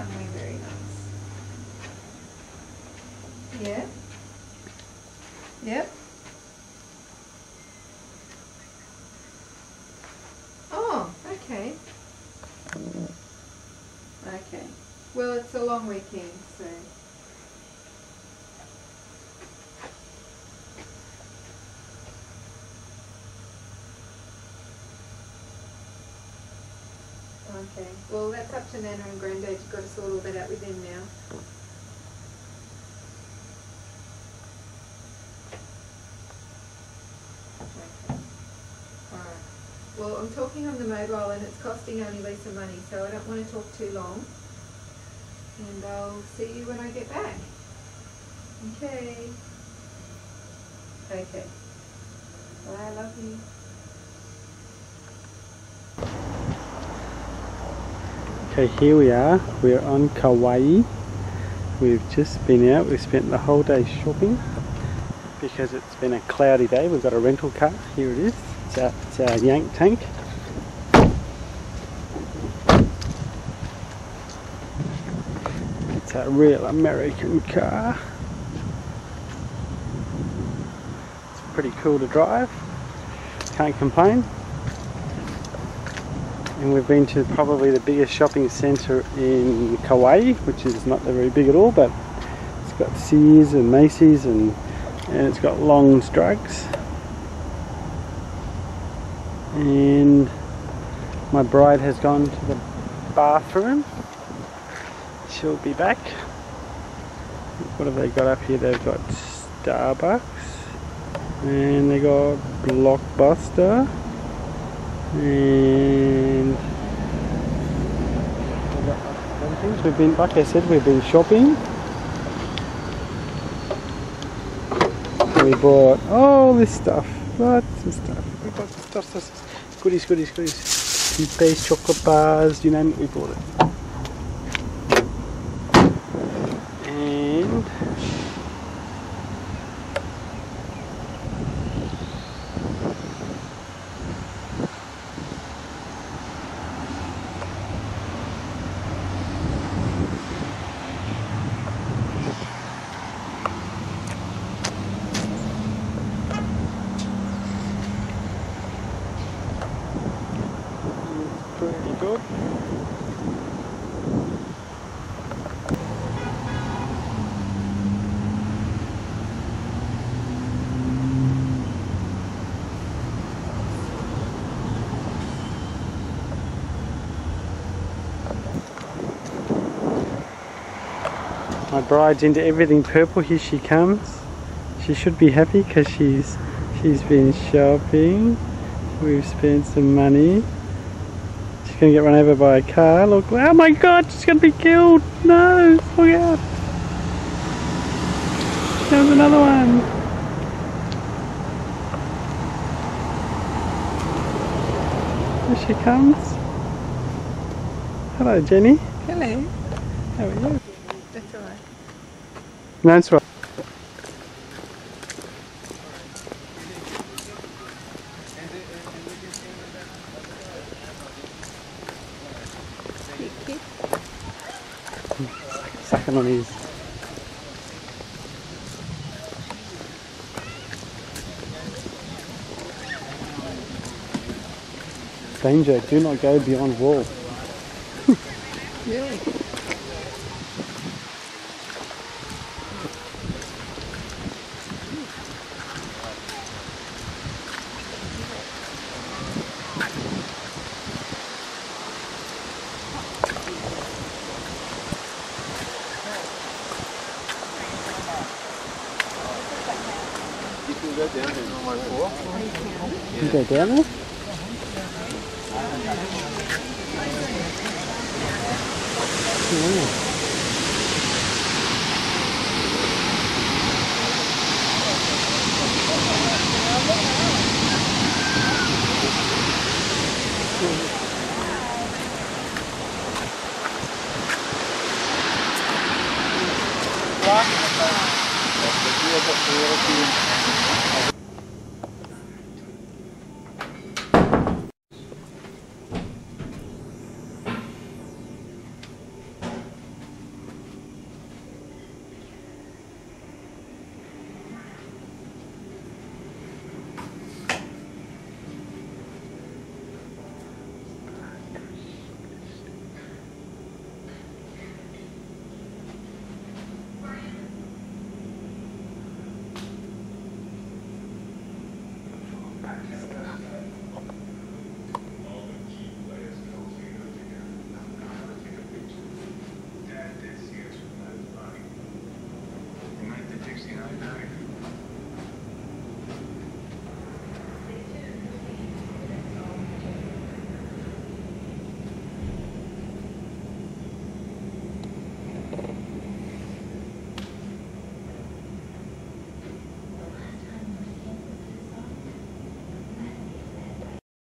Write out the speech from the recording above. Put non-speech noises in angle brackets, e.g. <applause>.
somewhere very nice. Yeah? Yep. Oh, okay. Okay. Well, it's a long weekend, so. Okay. Well, that's up to Nana and Granddad. You've got to sort all that out with them now. Okay. Alright. Well, I'm talking on the mobile and it's costing only Lisa money, so I don't want to talk too long. And I'll see you when I get back. Okay. Okay. Bye, I love you. Okay, here we are. We're on Kauai. We've just been out. We've spent the whole day shopping because it's been a cloudy day. We've got a rental car. Here it is. It's our, it's our Yank tank. It's a real American car. It's pretty cool to drive. Can't complain and we've been to probably the biggest shopping centre in Kauai, which is not very big at all, but it's got Sears and Macy's and, and it's got Long's Drugs. And my bride has gone to the bathroom. She'll be back. What have they got up here? They've got Starbucks and they got Blockbuster and things. We've been, like I said, we've been shopping. We bought all this stuff, lots of stuff. We bought stuff, stuff, goodies, goodies, goodies. Toothpaste, chocolate bars, you name it, we bought it. My bride's into everything purple. Here she comes. She should be happy because she's she's been shopping. We've spent some money. She's gonna get run over by a car. Look! Oh my God! She's gonna be killed! No! Look out! There's another one. Here she comes. Hello, Jenny. Hello. How are you? That's alright. No, it's right. Sucking on his. Danger, do not go beyond wall. <laughs> Really? Entendendo, não. Entendendo? Sim. Essa é a feira